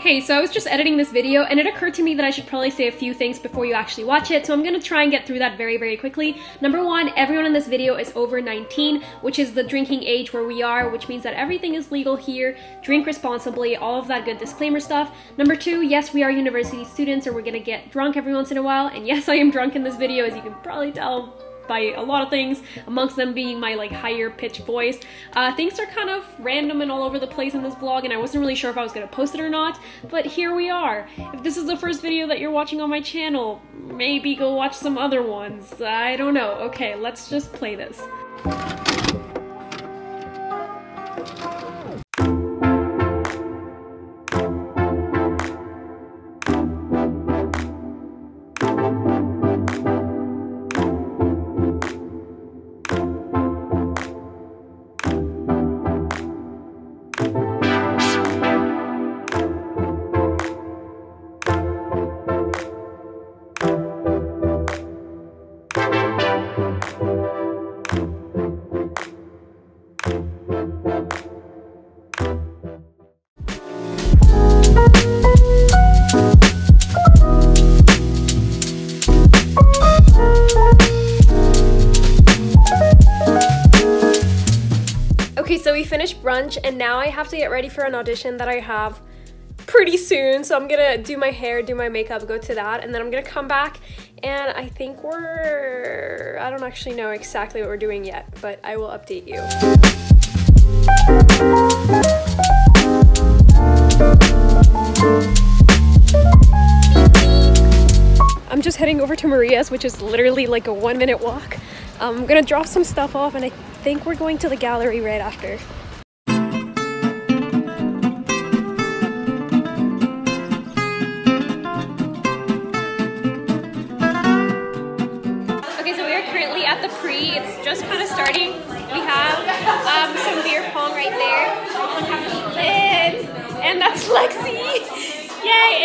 Hey, so I was just editing this video and it occurred to me that I should probably say a few things before you actually watch it, so I'm gonna try and get through that very, very quickly. Number one, everyone in this video is over 19, which is the drinking age where we are, which means that everything is legal here, drink responsibly, all of that good disclaimer stuff. Number two, yes, we are university students or we're gonna get drunk every once in a while, and yes, I am drunk in this video, as you can probably tell by a lot of things, amongst them being my like higher pitched voice. Uh, things are kind of random and all over the place in this vlog and I wasn't really sure if I was gonna post it or not, but here we are. If this is the first video that you're watching on my channel, maybe go watch some other ones. I don't know. Okay, let's just play this. Finished brunch and now I have to get ready for an audition that I have pretty soon. So I'm gonna do my hair, do my makeup, go to that, and then I'm gonna come back and I think we're, I don't actually know exactly what we're doing yet, but I will update you. I'm just heading over to Maria's, which is literally like a one minute walk. I'm gonna drop some stuff off and I think we're going to the gallery right after.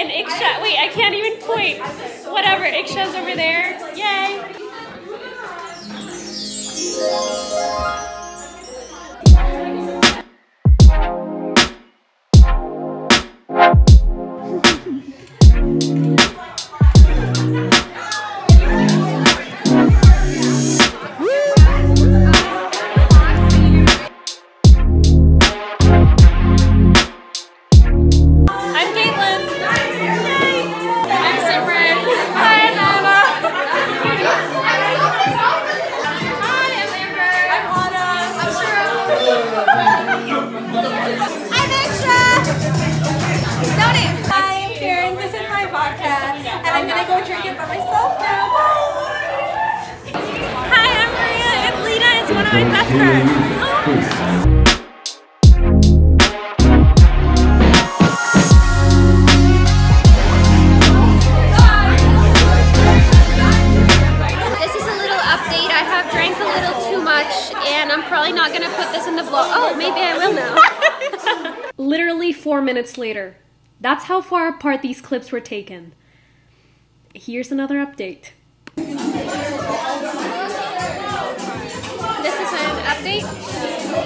Iksha. Wait, I can't even point. Whatever, Iksha's over there. Yay. Little update. I have drank a little too much and I'm probably not gonna put this in the vlog. Oh, maybe I will now. Literally four minutes later. That's how far apart these clips were taken. Here's another update. Update.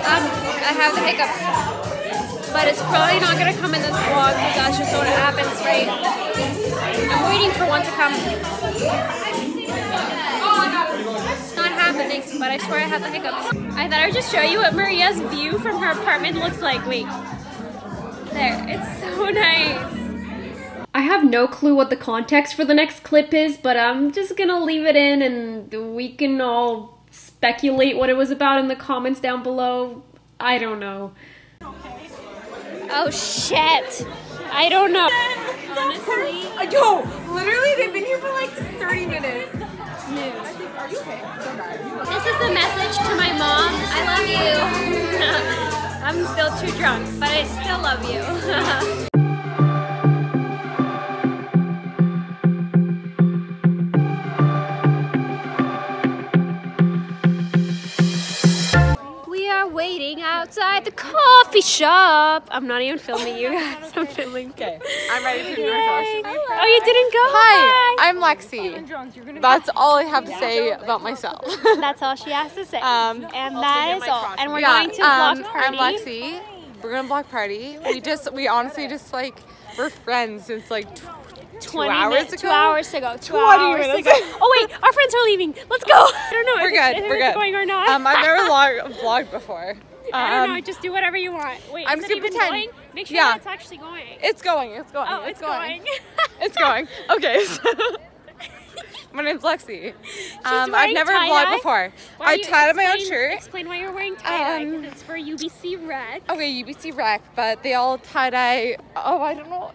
Um, I have the hiccups. But it's probably not gonna come in this vlog because that's just what happens, right? I'm waiting for one to come. It's not happening, but I swear I have the hiccups. I thought I would just show you what Maria's view from her apartment looks like. Wait. There. It's so nice. I have no clue what the context for the next clip is, but I'm just gonna leave it in and we can all speculate what it was about in the comments down below. I don't know. Oh shit. I don't know. Honestly, Yo, literally, they've been here for like 30 minutes. Are? This is the message to my mom. I love you. I'm still too drunk, but I still love you. coffee shop. I'm not even filming you guys. I'm filming. Okay, I'm ready to do Yay. my Oh, you didn't go? Hi, I'm Lexi. That's all I have to say about myself. That's all she has to say. Um, and that is all. And we're yeah, going to um, block party. I'm Lexi. We're gonna block party. We just, we honestly just like We're friends since like tw- two 20 hours minutes, ago. two hours ago. Two 20 hours minutes ago. ago. Oh wait, our friends are leaving. Let's go. I don't know. We're if it's- good. if We're good. going or not. Um, I've never vlogged before. I don't Um, know. Just do whatever you want. Wait, I'm just it gonna pretend. going? Make sure Yeah. it's actually going. It's going. It's going. oh, it's, going. It's going. Okay. So my name's Lexi. Um, I've never vlogged before. Why I tied up my own shirt. Explain why you're wearing tie. Um, it's for UBC Red. Okay, UBC rec, but they all tie dye. Oh, I don't know.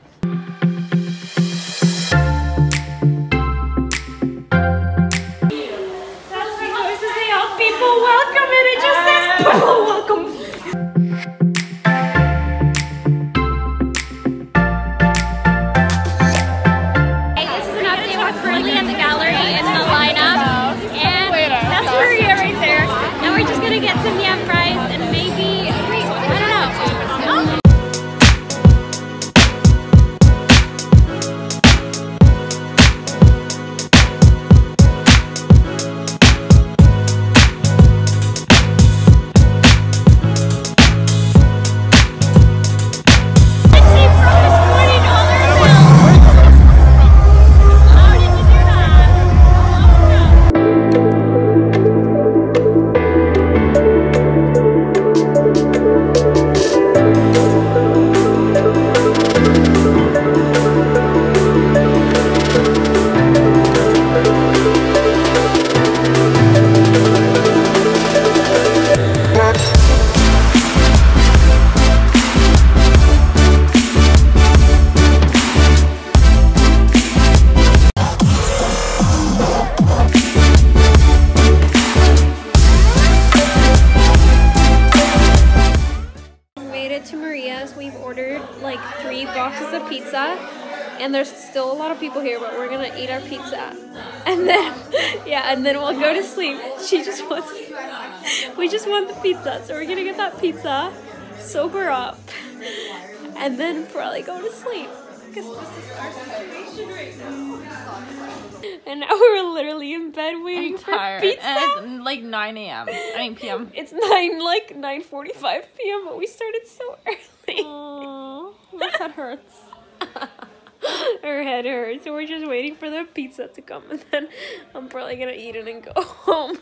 That's supposed to all people welcome, and it just says people welcome. To Maria's. We've ordered like three boxes of pizza, and there's still a lot of people here, but we're gonna eat our pizza, and then yeah, and then we'll go to sleep. She just wants, we just want the pizza, so we're gonna get that pizza, sober up, and then probably go to sleep. Because this is our situation right now. And now we're literally in bed waiting for pizza. And it's like 9 a.m. I mean p.m. It's nine, like nine forty-five p.m. But we started so early. Oh, my head hurts. Her head hurts, so we're just waiting for the pizza to come, and then I'm probably gonna eat it and go home.